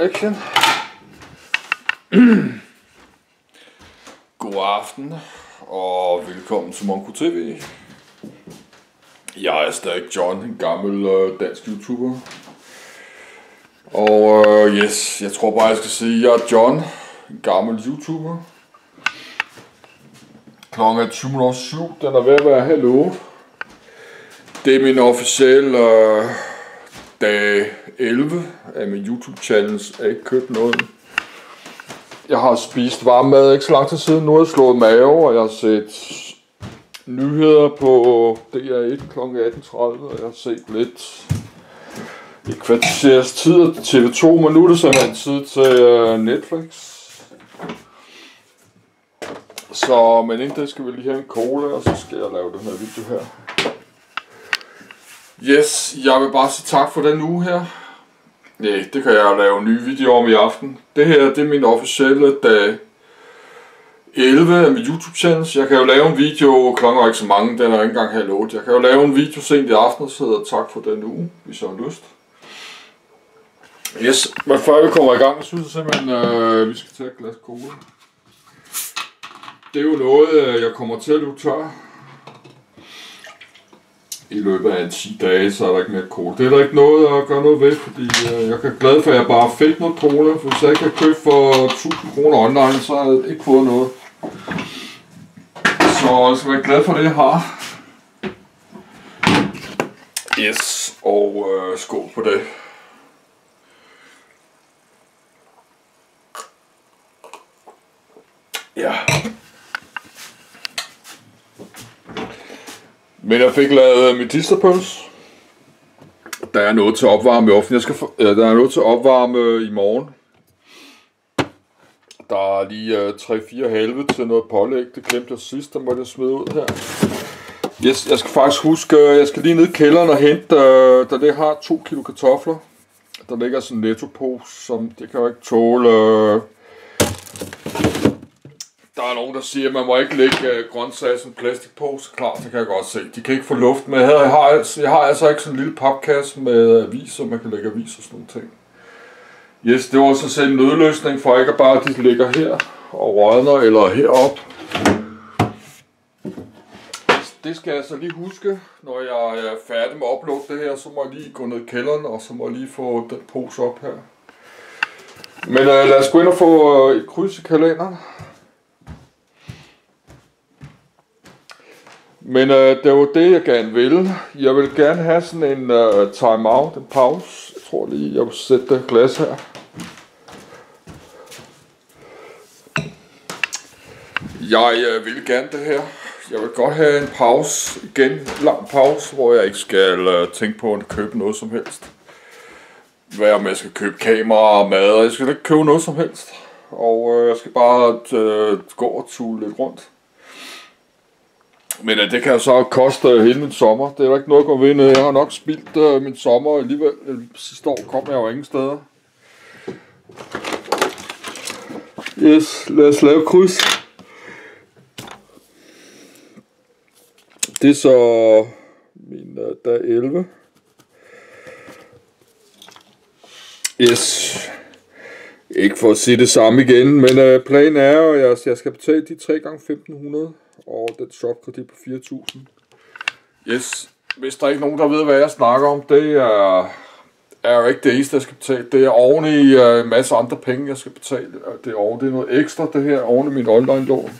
action. God aften, og velkommen til Monko TV. Jeg er stadig John, en gammel øh, dansk YouTuber. Og øh, yes, jeg tror bare, jeg skal sige, at jeg er John, en gammel YouTuber. Klokken er 20.07, den er ved at være halv 8. Det er min officielle øh, dag 11 af min YouTube-challenge. Jeg har ikke købt noget. Jeg har spist varm mad ikke så lang tid siden. Nu har jeg slået mave, og jeg har set nyheder på DR1 kl. 18.30, og jeg har set lidt i kvarters tid TV2, men nu er det simpelthen tid til øh, Netflix. Så, men inden det skal vi lige have en cola, og så skal jeg lave den her video her. Yes, jeg vil bare sige tak for den uge her. Nej, det kan jeg lave en ny video om i aften. Det her, det er min officielle dag 11 af min YouTube channel. Jeg kan jo lave en video, klokken er ikke så mange, den er ikke engang halv 8. Jeg kan jo lave en video sent i aften, så hedder tak for den uge, hvis jeg har lyst. Yes, men før vi kommer i gang, så synes jeg simpelthen, øh, vi skal tage et glas cola. Det er jo noget, øh, jeg kommer til at løbe tør. I løbet af 10 dage, så er der ikke mere cola. Det er der ikke noget at gøre noget ved, fordi øh, jeg er glad for, at jeg bare fik noget cola. For hvis jeg ikke har købt for 1000 kroner online, så har jeg ikke fået noget. Så jeg skal være glad for det, jeg har. Yes, og øh, skål på det. Ja. Men jeg fik lavet øh, medisterpøls. Der er noget til at opvarme i offentligt. Jeg skal få, øh, der er noget til at opvarme øh, i morgen. Der er lige øh, 3-4 halve til noget pålæg. Det glemte jeg sidst, der måtte jeg smide ud her. Yes, jeg skal faktisk huske, øh, jeg skal lige ned i kælderen og hente, øh, der det har 2 kilo kartofler. Der ligger sådan en nettopose, som det kan jo ikke tåle... Øh, der er nogen, der siger, at man må ikke lægge uh, grøntsager i en plastikpose. Klart, det kan jeg godt se. De kan ikke få luft med. Jeg har, jeg har, altså ikke sådan en lille papkasse med aviser, man kan lægge aviser og sådan nogle ting. Yes, det var så selv en nødløsning for ikke at bare, at de ligger her og rådner eller herop. Det skal jeg så lige huske, når jeg er færdig med at uploade det her, så må jeg lige gå ned i kælderen, og så må jeg lige få den pose op her. Men øh, lad os gå ind og få øh, et kryds i kalenderen. Men øh, det var det, jeg gerne ville. Jeg vil gerne have sådan en øh, time-out, en pause. Jeg tror lige, jeg vil sætte det glas her. Jeg øh, vil gerne det her. Jeg vil godt have en pause igen, en lang pause, hvor jeg ikke skal øh, tænke på at købe noget som helst. Hvad om jeg skal købe kamera og mad, jeg skal ikke købe noget som helst. Og øh, jeg skal bare øh, gå og tule lidt rundt. Men uh, det kan jo så koste øh, hele min sommer. Det er jo ikke noget at gå ved. Jeg har nok spildt øh, min sommer alligevel. Øh, sidste år kom jeg jo ingen steder. Yes, lad os lave kryds. Det er så min øh, dag 11. Yes. Ikke for at sige det samme igen, men øh, planen er, at jeg, jeg skal betale de 3 gange 1500 og den shopkredit på 4.000. Yes, hvis der er ikke nogen, der ved, hvad jeg snakker om, det er, er jo ikke det eneste, jeg skal betale. Det er oven i uh, en masse andre penge, jeg skal betale. Det er, oven, det er noget ekstra, det her, oven i min online-lån.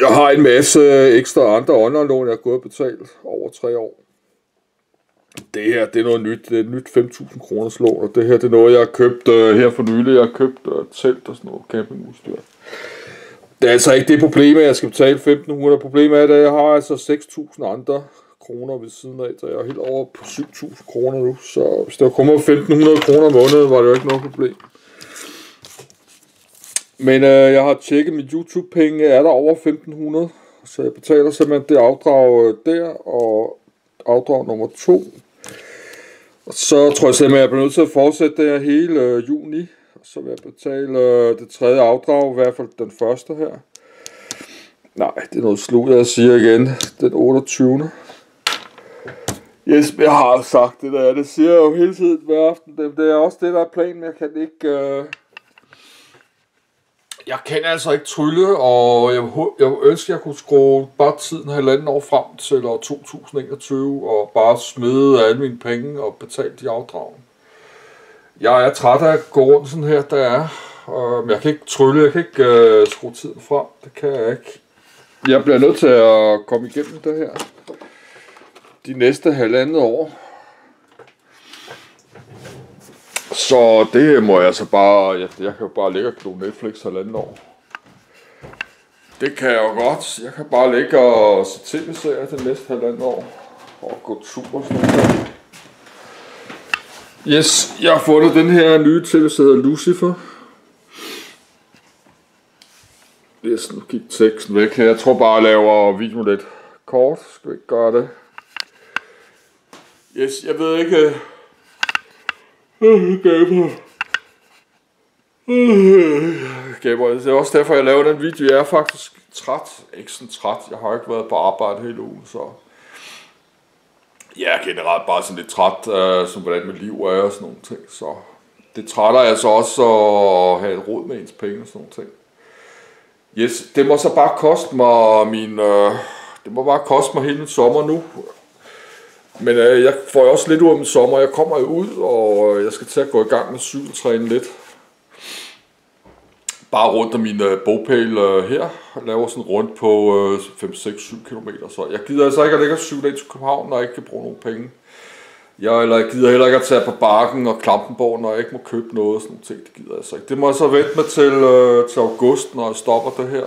Jeg har en masse øh, ekstra andre online-lån, jeg har gået og betalt over tre år. Det her, det er noget nyt. Det er et nyt 5.000 kroners lån, og det her, det er noget, jeg har købt uh, her for nylig. Jeg har købt uh, telt og sådan noget campingudstyr. Det er altså ikke det problem, at jeg skal betale 1.500. Problemet er, at jeg har altså 6.000 andre kroner ved siden af, så jeg er helt over på 7.000 kroner nu. Så hvis der kommer 1.500 kroner om måneden, var det jo ikke noget problem. Men øh, jeg har tjekket mit YouTube-penge, er der over 1.500, så jeg betaler simpelthen det afdrag øh, der, og afdrag nummer 2. Og så tror jeg simpelthen, at jeg bliver nødt til at fortsætte det her hele øh, juni så vil jeg betale det tredje afdrag, i hvert fald den første her. Nej, det er noget slut, jeg siger igen. Den 28. Yes, jeg har sagt det der. Det siger jeg jo hele tiden hver aften. Det, det er også det, der er planen. Jeg kan ikke... Øh... Jeg kan altså ikke trylle, og jeg, jeg ønsker, at jeg kunne skrue bare tiden halvanden år frem til år 2021, og bare smide alle mine penge og betale de afdrag. Jeg er træt af at gå rundt sådan her, der er. Og jeg kan ikke trylle, jeg kan ikke øh, skrue tiden frem. Det kan jeg ikke. Jeg bliver nødt til at komme igennem det her de næste halvandet år. Så det må jeg altså bare, jeg, jeg kan jo bare ligge og klo Netflix halvandet år. Det kan jeg jo godt. Jeg kan bare ligge og se tv-serier det næste halvandet år. Og gå tur og sådan noget. Yes, jeg har fundet den her nye tv, der hedder Lucifer. Yes, nu gik teksten væk her. Jeg tror bare, jeg laver videoen lidt kort. Skal vi ikke gøre det? Yes, jeg ved ikke... Øh, gaber. Gaber. Det er også derfor, jeg laver den video. Jeg er faktisk træt. Ikke sådan træt. Jeg har ikke været på arbejde hele ugen, så... Ja, generelt bare sådan lidt træt, øh, som hvordan mit liv er og sådan nogle ting. Så det trætter altså også at have et råd med ens penge og sådan nogle ting. Yes, det må så bare koste mig min... Øh, det må bare koste mig hele min sommer nu. Men øh, jeg får jo også lidt ud af min sommer. Jeg kommer jo ud, og øh, jeg skal til at gå i gang med cykeltræne lidt. Bare rundt om min øh, bogpæl øh, her. Jeg laver sådan rundt på øh, 5-6-7 km. Så jeg gider altså ikke at lægge syv dage til København, når jeg ikke kan bruge nogen penge. Jeg, eller jeg gider heller ikke at tage på Barken og Klampenborg, når jeg ikke må købe noget sådan noget ting. Det gider jeg altså ikke. Det må jeg så vente mig til, øh, til august, når jeg stopper det her.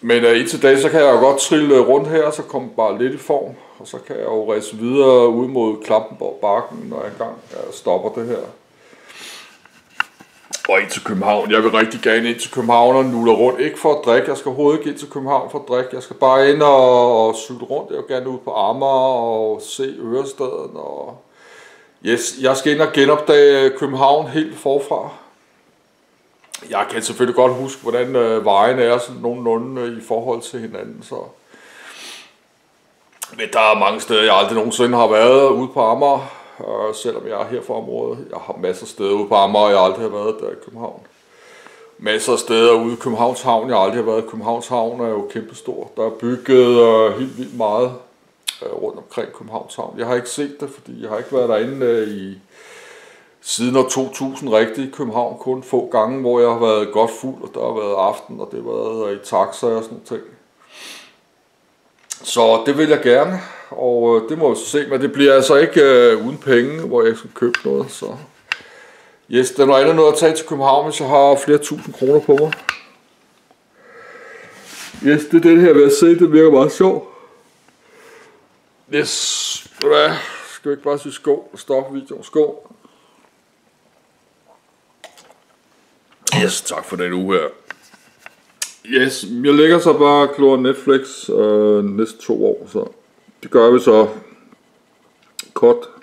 Men øh, indtil dag, så kan jeg jo godt trille øh, rundt her, så kommer bare lidt i form. Og så kan jeg jo rejse videre ud mod Klampenborg Barken, når jeg engang jeg stopper det her. Og ind til København. Jeg vil rigtig gerne ind til København og nuller rundt. Ikke for at drikke. Jeg skal overhovedet ikke ind til København for at drikke. Jeg skal bare ind og, og cykle rundt. Jeg vil gerne ud på Amager og se Ørestaden. Og yes, jeg skal ind og genopdage øh, København helt forfra. Jeg kan selvfølgelig godt huske, hvordan øh, vejen er sådan nogenlunde øh, i forhold til hinanden. Så. Men der er mange steder, jeg aldrig nogensinde har været ude på Amager, øh, selvom jeg er her fra området. Jeg har masser af steder ude på Amager, og jeg aldrig har været der i København. Masser af steder ude i Københavns Havn, jeg aldrig har været i Københavns Havn, er jo kæmpestor. Der er bygget øh, helt vildt meget øh, rundt omkring Københavns Havn. Jeg har ikke set det, fordi jeg har ikke været derinde øh, i siden år 2000 rigtig i København. Kun få gange, hvor jeg har været godt fuld, og der har været aften, og det har været øh, i taxa og sådan noget ting. Så det vil jeg gerne, og øh, det må vi se, men det bliver altså ikke øh, uden penge, hvor jeg skal købe noget, så... Yes, det er noget andet noget at tage til København, hvis jeg har flere tusind kroner på mig. Yes, det er det her ved at se, det virker meget sjov. Yes, hvad? Skal vi ikke bare sige sko og stoppe videoen? Sko. Yes, tak for den uge her. Yes, jeg lægger så bare klor Netflix øh, næste to år, så det gør vi så kort.